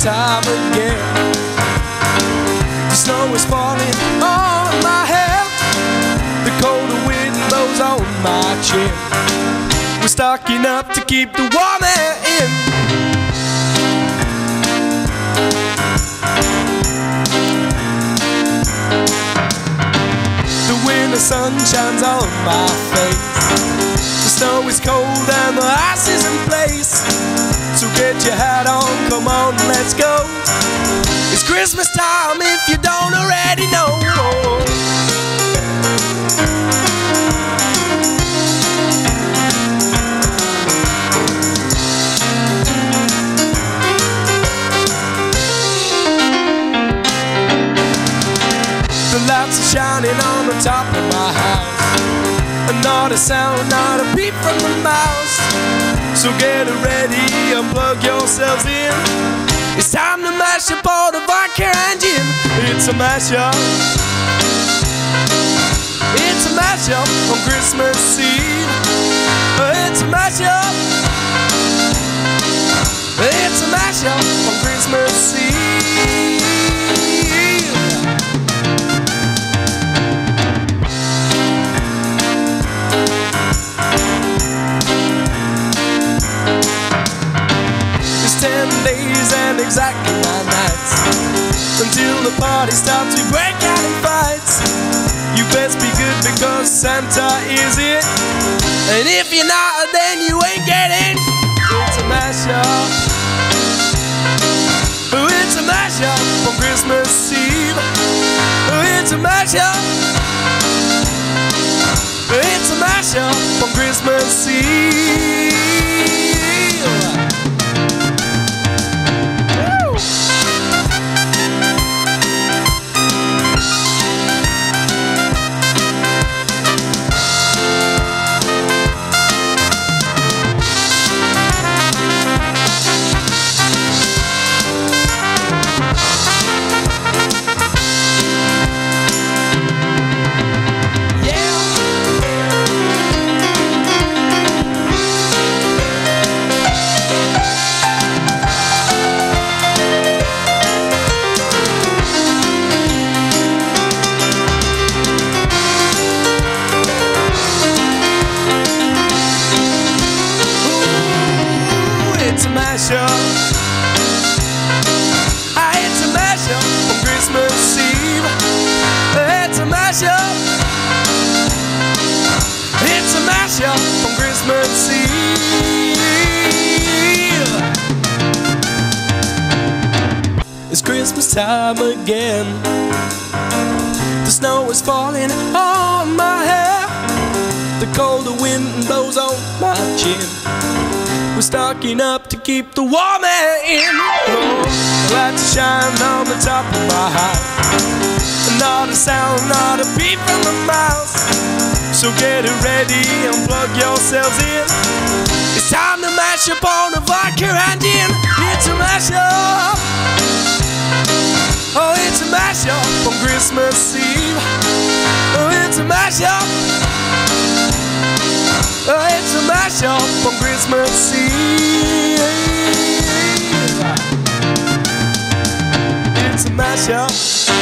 time again. The snow is falling on my head. The cold wind blows on my chin. We're stocking up to keep the warm air in. The winter sun shines on my face. Christmas time if you don't already know. The lights are shining on the top of my house. Not a sound, not a peep from the mouse. So get ready, unplug yourselves in. It's time to mash up all the vodka engine. It's a mashup. It's a mashup on Christmas Eve. It's a mashup. It's a mashup on Christmas Eve. Exactly nine nights until the party starts. We break out in fights. You best be good because Santa is it. And if you're not, then you ain't getting. It. It's a mashup. It's a mashup on Christmas Eve. Oh, It's a mashup. It's a mashup on Christmas Eve. Mashup. Ah, it's a mashup on Christmas Eve. It's a mashup. It's a mashup on Christmas Eve. It's Christmas time again. The snow is falling on my hair. The colder wind blows on my chin. We're stocking up to keep the warm air in. Oh, lights shine on the top of my house. Not a sound, not a peep from the mouse. So get it ready and plug yourselves in. It's time to mash up on the vodka and gin. It's a mashup. Oh, it's a mashup on Christmas Eve. Oh, it's a mashup. Oh, it's a mashup on Christmas Eve. It's a mashup.